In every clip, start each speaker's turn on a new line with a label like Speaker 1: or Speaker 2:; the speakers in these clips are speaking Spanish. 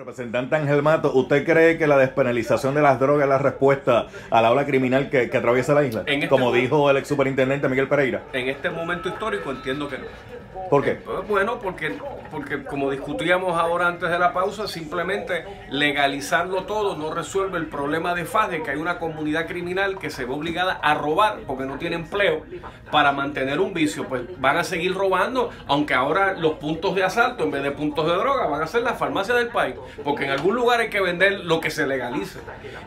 Speaker 1: Representante Ángel Mato, ¿usted cree que la despenalización de las drogas es la respuesta a la ola criminal que, que atraviesa la isla?
Speaker 2: Este
Speaker 1: Como
Speaker 2: momento-
Speaker 1: dijo el ex superintendente Miguel Pereira.
Speaker 2: En este momento histórico entiendo que no.
Speaker 1: ¿Por qué?
Speaker 2: Eh, Bueno, porque, porque como discutíamos ahora antes de la pausa, simplemente legalizarlo todo no resuelve el problema de FAS de que hay una comunidad criminal que se ve obligada a robar porque no tiene empleo para mantener un vicio. Pues van a seguir robando, aunque ahora los puntos de asalto en vez de puntos de droga van a ser las farmacias del país, porque en algún lugar hay que vender lo que se legalice.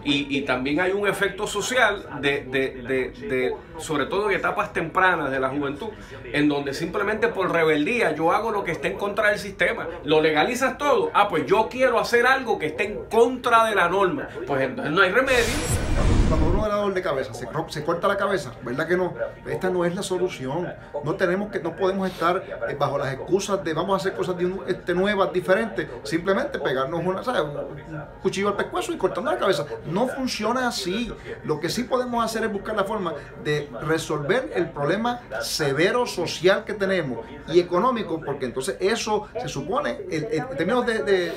Speaker 2: Y, también hay un efecto social de, de- de- de- sobre todo en etapas tempranas de la juventud, en donde simplemente por rebeldía yo hago lo que esté en contra del sistema. Lo legalizas todo. Ah, pues yo quiero hacer algo que esté en contra de la norma. Pues entonces no hay remedio.
Speaker 3: Cuando uno da dolor de cabeza, se, corta la cabeza, ¿verdad que no? Esta no es la solución. No tenemos que, no podemos estar eh, bajo las excusas de vamos a hacer cosas este, nuevas, diferentes, simplemente pegarnos una, ¿sabes? un cuchillo al pescuezo y cortando la cabeza. No funciona así. Lo que sí podemos hacer es buscar la forma de resolver el problema severo social que tenemos y económico, porque entonces eso se supone, en, términos de,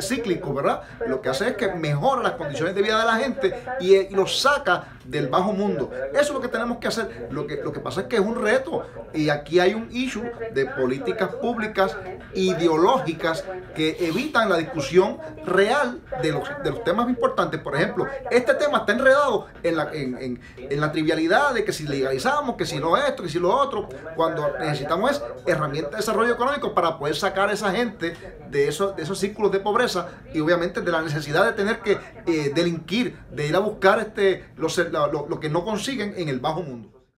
Speaker 3: cíclico, ¿verdad? Lo que hace es que mejora las condiciones de vida de la gente y, eh, y los saca del bajo mundo. Eso es lo que tenemos que hacer. Lo que, lo que pasa es que es un reto y aquí hay un issue de políticas públicas ideológicas que evitan la discusión real de los, de los temas importantes. Por ejemplo, este tema está enredado en la, en, en- en la trivialidad de que si legalizamos, que si no esto, que si lo otro, cuando necesitamos es herramientas de desarrollo económico para poder sacar a esa gente de esos, de esos círculos de pobreza y obviamente de la necesidad de tener que eh, delinquir, de ir a buscar este, lo, lo- que no consiguen en el bajo mundo.